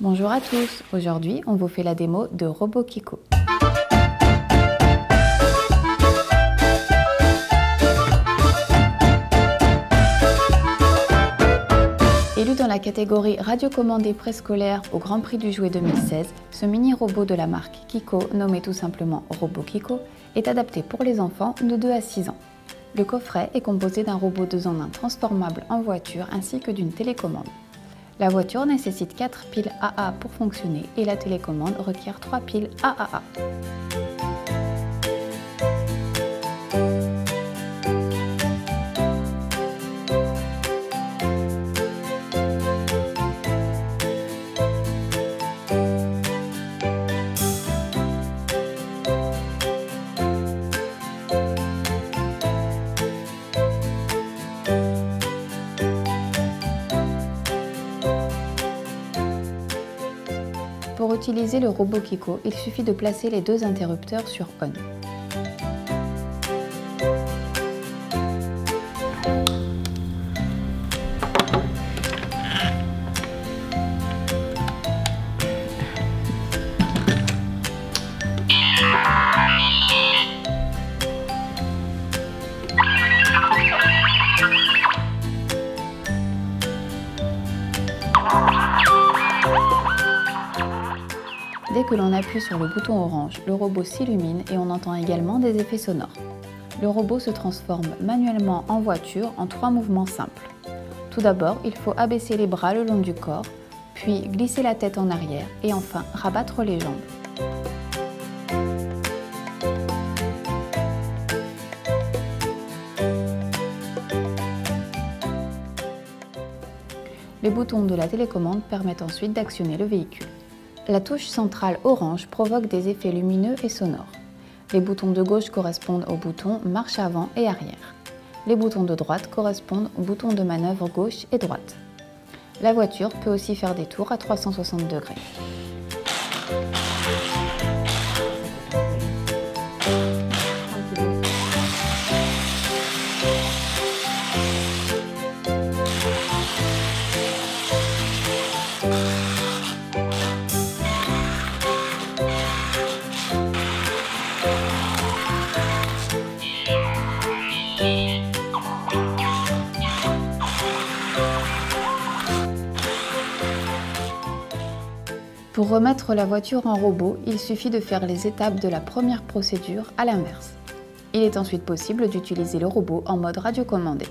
Bonjour à tous, aujourd'hui on vous fait la démo de Robot Kiko. Élu dans la catégorie radiocommandé préscolaire au Grand Prix du Jouet 2016, ce mini-robot de la marque Kiko, nommé tout simplement Robot Kiko, est adapté pour les enfants de 2 à 6 ans. Le coffret est composé d'un robot 2 en 1 transformable en voiture ainsi que d'une télécommande. La voiture nécessite 4 piles AA pour fonctionner et la télécommande requiert 3 piles AAA. Pour utiliser le robot Kiko, il suffit de placer les deux interrupteurs sur ON. Dès que l'on appuie sur le bouton orange, le robot s'illumine et on entend également des effets sonores. Le robot se transforme manuellement en voiture en trois mouvements simples. Tout d'abord, il faut abaisser les bras le long du corps, puis glisser la tête en arrière et enfin rabattre les jambes. Les boutons de la télécommande permettent ensuite d'actionner le véhicule. La touche centrale orange provoque des effets lumineux et sonores. Les boutons de gauche correspondent aux boutons marche avant et arrière. Les boutons de droite correspondent aux boutons de manœuvre gauche et droite. La voiture peut aussi faire des tours à 360 degrés. Pour remettre la voiture en robot, il suffit de faire les étapes de la première procédure à l'inverse. Il est ensuite possible d'utiliser le robot en mode radiocommandé.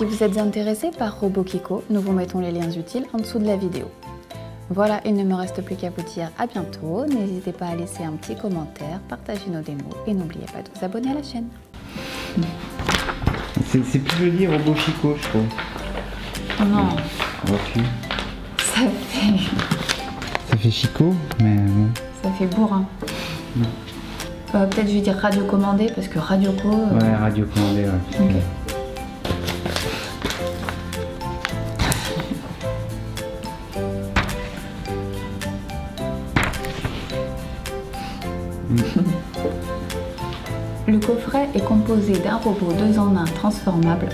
Si vous êtes intéressé par RoboKiko, nous vous mettons les liens utiles en dessous de la vidéo. Voilà, il ne me reste plus qu'à vous dire à bientôt. N'hésitez pas à laisser un petit commentaire, partager nos démos et n'oubliez pas de vous abonner à la chaîne. C'est plus joli Robot Chico, je trouve. Oh non, ça fait, Ça fait Chico, mais bon. ça fait bourrin. Euh, Peut-être je vais dire radiocommandé parce que radioco. euh, Ouais, radio commandé, ouais. Le coffret est composé d'un robot 2 en 1 transformable